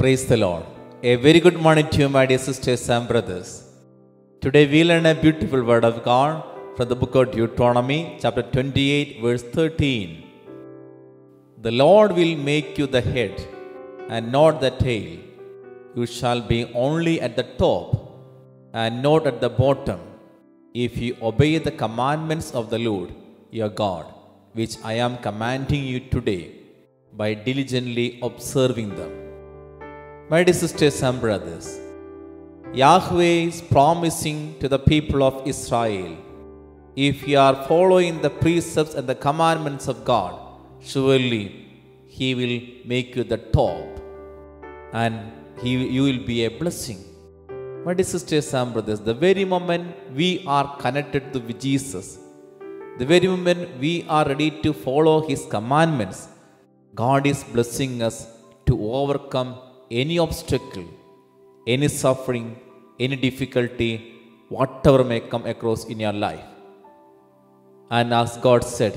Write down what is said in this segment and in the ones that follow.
Praise the Lord. A very good morning to you, my dear sisters and brothers. Today we learn a beautiful word of God from the book of Deuteronomy, chapter 28, verse 13. The Lord will make you the head and not the tail. You shall be only at the top and not at the bottom if you obey the commandments of the Lord your God, which I am commanding you today by diligently observing them. My dear sisters and brothers, Yahweh is promising to the people of Israel if you are following the precepts and the commandments of God, surely He will make you the top and he, you will be a blessing. My dear sisters and brothers, the very moment we are connected to Jesus, the very moment we are ready to follow His commandments, God is blessing us to overcome any obstacle, any suffering, any difficulty, whatever may come across in your life. And as God said,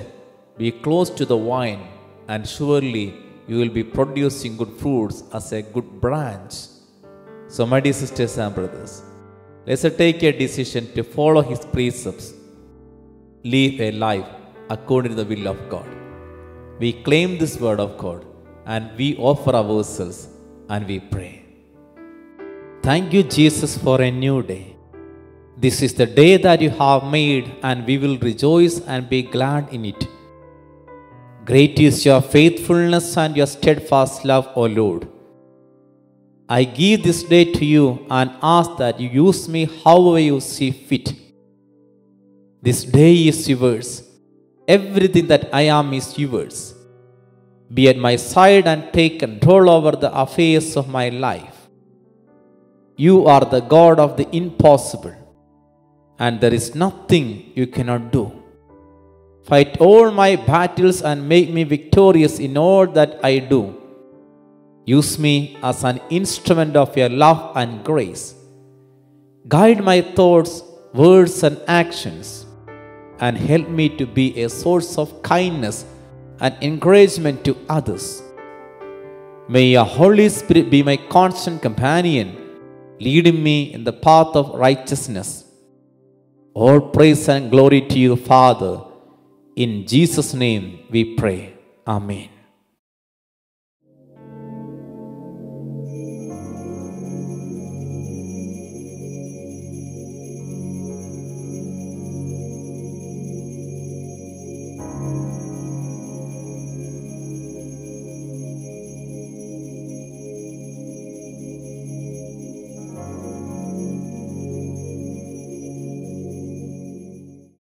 be close to the vine, and surely you will be producing good fruits as a good branch. So, my dear sisters and brothers, let's take a decision to follow His precepts, live a life according to the will of God. We claim this word of God and we offer ourselves and we pray. Thank you, Jesus, for a new day. This is the day that you have made, and we will rejoice and be glad in it. Great is your faithfulness and your steadfast love, O Lord. I give this day to you and ask that you use me however you see fit. This day is yours. Everything that I am is yours. Be at my side and take control over the affairs of my life. You are the God of the impossible, and there is nothing you cannot do. Fight all my battles and make me victorious in all that I do. Use me as an instrument of your love and grace. Guide my thoughts, words, and actions, and help me to be a source of kindness and encouragement to others. May your Holy Spirit be my constant companion, leading me in the path of righteousness. All praise and glory to you, Father. In Jesus' name we pray. Amen.